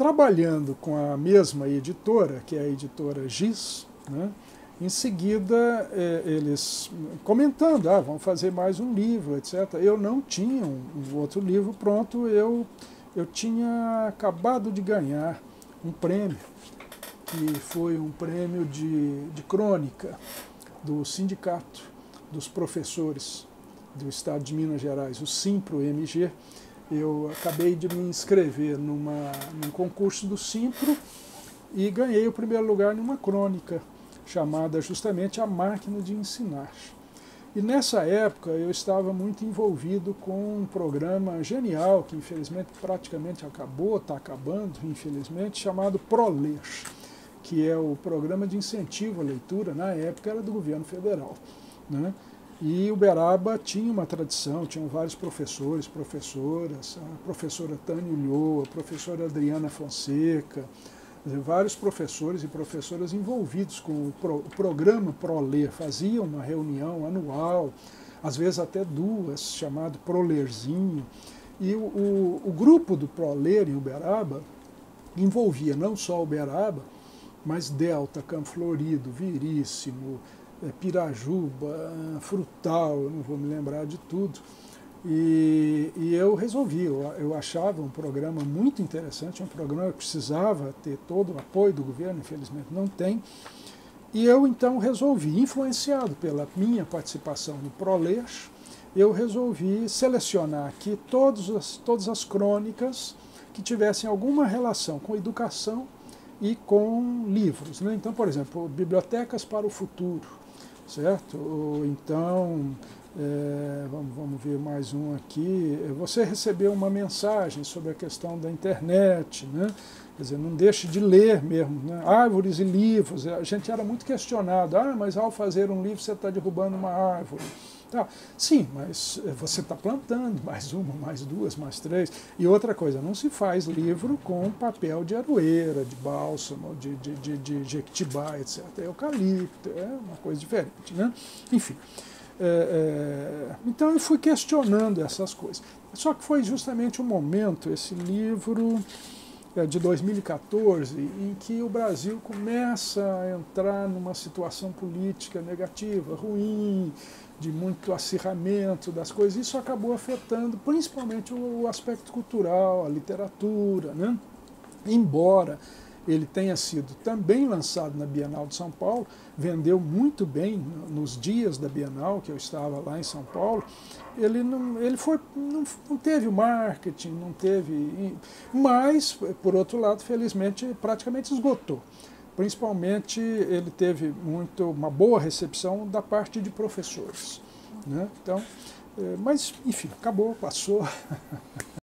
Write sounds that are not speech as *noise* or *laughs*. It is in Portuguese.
trabalhando com a mesma editora, que é a editora Giz, né? Em seguida, é, eles comentando, ah, vamos fazer mais um livro, etc. Eu não tinha um, um outro livro pronto, eu, eu tinha acabado de ganhar um prêmio, que foi um prêmio de, de crônica do Sindicato dos Professores do Estado de Minas Gerais, o Simpro-MG. Eu acabei de me inscrever numa, num concurso do Simpro e ganhei o primeiro lugar numa crônica chamada justamente A Máquina de Ensinar. E nessa época eu estava muito envolvido com um programa genial, que infelizmente praticamente acabou, está acabando, infelizmente, chamado ProLer, que é o programa de incentivo à leitura, na época era do governo federal. Né? E Uberaba tinha uma tradição, tinham vários professores, professoras, a professora Tânia Ulloa, a professora Adriana Fonseca, vários professores e professoras envolvidos com o, pro, o programa ProLer, faziam uma reunião anual, às vezes até duas, chamado ProLerzinho. E o, o, o grupo do ProLer em Uberaba envolvia não só Uberaba, mas Delta, Campo Florido, Viríssimo, Pirajuba, Frutal, eu não vou me lembrar de tudo. E, e, eu resolvi, eu, eu, achava um programa muito interessante, um programa que precisava ter todo o apoio do governo, infelizmente não tem. E eu então resolvi, influenciado pela minha participação no ProLex, eu resolvi selecionar aqui todas as, todas as crônicas que tivessem alguma relação com educação e com livros. Né? Então, por exemplo, Bibliotecas para o Futuro, certo? Ou então é, vamos, vamos ver mais um aqui. Você recebeu uma mensagem sobre a questão da internet, né? Quer dizer, não deixe de ler mesmo. Né? Árvores e livros. A gente era muito questionado. Ah, mas ao fazer um livro você está derrubando uma árvore. Tá. Sim, mas você está plantando *laughs* mais uma, mais duas, mais três. E outra coisa, não se faz livro com papel de aroeira, de bálsamo, de, de, de, de jequitibá, etc. É eucalipto, é uma coisa diferente. Né? Enfim. É, é, então eu fui questionando essas coisas. Só que foi justamente o momento, esse livro é, de 2014, em que o Brasil começa a entrar numa situação política negativa, ruim, de muito acirramento das coisas. Isso acabou afetando principalmente o aspecto cultural, a literatura, né? embora ele tenha sido também lançado na Bienal de São Paulo, vendeu muito bem nos dias da Bienal, que eu estava lá em São Paulo. Ele não, ele foi, não, não teve marketing, não teve. Mas, por outro lado, felizmente, praticamente esgotou. Principalmente, ele teve muito, uma boa recepção da parte de professores. Né? Então, eh, mas, enfim, acabou, passou. *laughs*